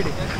ಹೇಳಿ